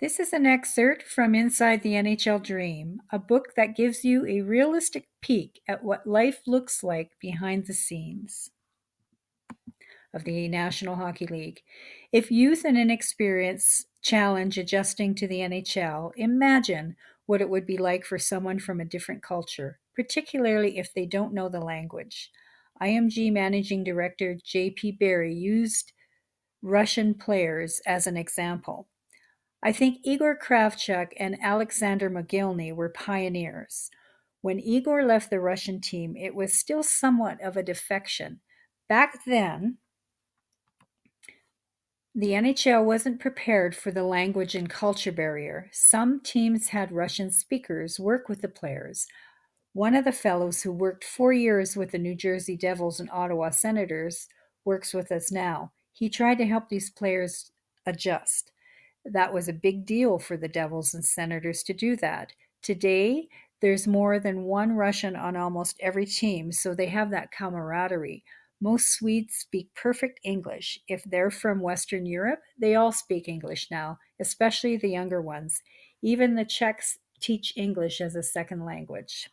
This is an excerpt from Inside the NHL Dream, a book that gives you a realistic peek at what life looks like behind the scenes of the National Hockey League. If youth and inexperience challenge adjusting to the NHL, imagine what it would be like for someone from a different culture, particularly if they don't know the language. IMG Managing Director J.P. Barry used Russian players as an example. I think Igor Kravchuk and Alexander Mogilny were pioneers. When Igor left the Russian team, it was still somewhat of a defection. Back then, the NHL wasn't prepared for the language and culture barrier. Some teams had Russian speakers work with the players. One of the fellows who worked four years with the New Jersey Devils and Ottawa Senators works with us now. He tried to help these players adjust. That was a big deal for the Devils and Senators to do that. Today, there's more than one Russian on almost every team, so they have that camaraderie. Most Swedes speak perfect English. If they're from Western Europe, they all speak English now, especially the younger ones. Even the Czechs teach English as a second language.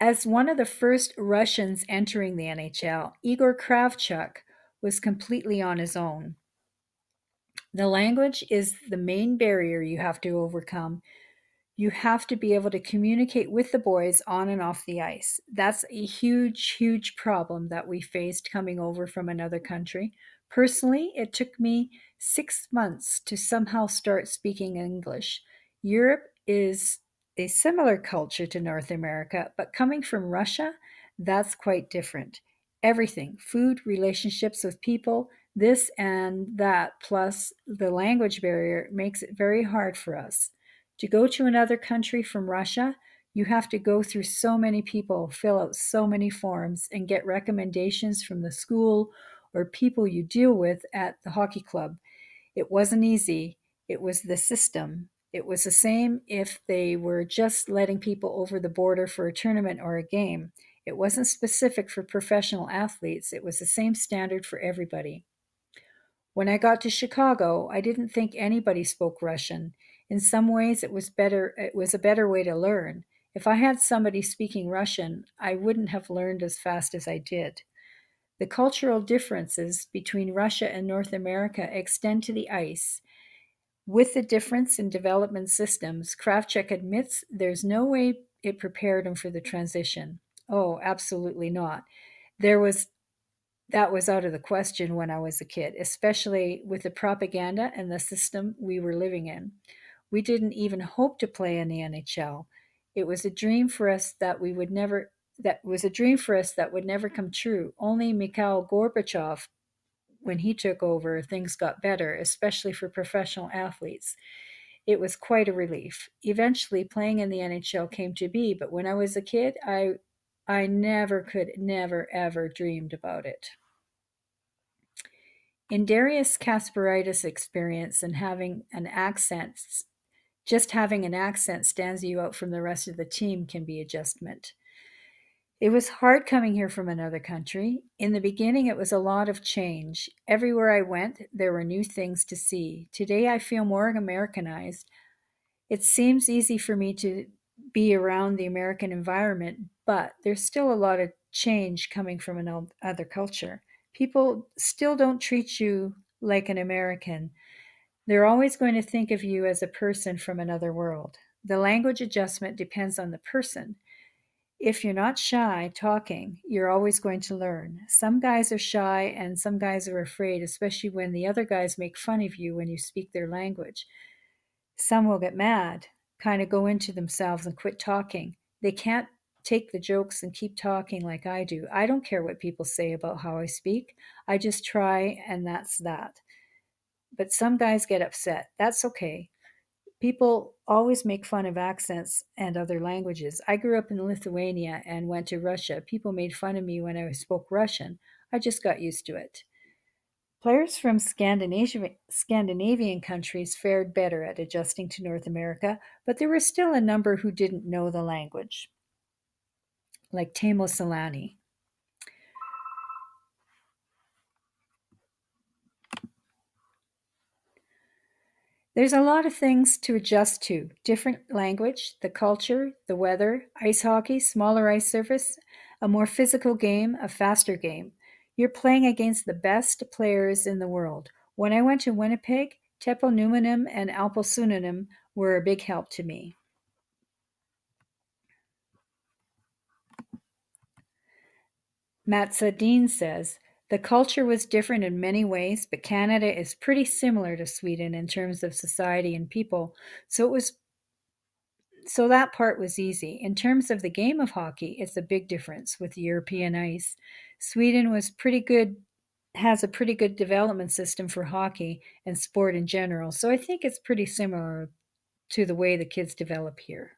As one of the first Russians entering the NHL, Igor Kravchuk was completely on his own. The language is the main barrier you have to overcome. You have to be able to communicate with the boys on and off the ice. That's a huge, huge problem that we faced coming over from another country. Personally, it took me six months to somehow start speaking English. Europe is a similar culture to North America, but coming from Russia, that's quite different. Everything food, relationships with people, this and that, plus the language barrier, makes it very hard for us. To go to another country from Russia, you have to go through so many people, fill out so many forms, and get recommendations from the school or people you deal with at the hockey club. It wasn't easy, it was the system. It was the same if they were just letting people over the border for a tournament or a game. It wasn't specific for professional athletes, it was the same standard for everybody. When I got to Chicago, I didn't think anybody spoke Russian. In some ways it was better it was a better way to learn. If I had somebody speaking Russian, I wouldn't have learned as fast as I did. The cultural differences between Russia and North America extend to the ice. With the difference in development systems, Kravchuk admits there's no way it prepared him for the transition. Oh, absolutely not. There was that was out of the question when I was a kid, especially with the propaganda and the system we were living in. We didn't even hope to play in the NHL. It was a dream for us that we would never that was a dream for us that would never come true. Only Mikhail Gorbachev when he took over, things got better, especially for professional athletes. It was quite a relief. Eventually, playing in the NHL came to be, but when I was a kid, I I never could, never, ever dreamed about it. In Darius Kasparaitis' experience and having an accent, just having an accent stands you out from the rest of the team can be adjustment. It was hard coming here from another country. In the beginning, it was a lot of change. Everywhere I went, there were new things to see. Today, I feel more Americanized. It seems easy for me to be around the American environment, but there's still a lot of change coming from another culture people still don't treat you like an American. They're always going to think of you as a person from another world. The language adjustment depends on the person. If you're not shy talking, you're always going to learn. Some guys are shy and some guys are afraid, especially when the other guys make fun of you when you speak their language. Some will get mad, kind of go into themselves and quit talking. They can't take the jokes and keep talking like I do. I don't care what people say about how I speak. I just try, and that's that. But some guys get upset. That's okay. People always make fun of accents and other languages. I grew up in Lithuania and went to Russia. People made fun of me when I spoke Russian. I just got used to it. Players from Scandinavian, Scandinavian countries fared better at adjusting to North America, but there were still a number who didn't know the language like Teemu Selanne. There's a lot of things to adjust to different language, the culture, the weather, ice hockey, smaller ice surface, a more physical game, a faster game. You're playing against the best players in the world. When I went to Winnipeg, Teppo Numminen and Alpo Suhonen were a big help to me. Mats Sundin says, the culture was different in many ways, but Canada is pretty similar to Sweden in terms of society and people. So it was so that part was easy. In terms of the game of hockey, it's a big difference with European ice. Sweden was pretty good has a pretty good development system for hockey and sport in general. So I think it's pretty similar to the way the kids develop here.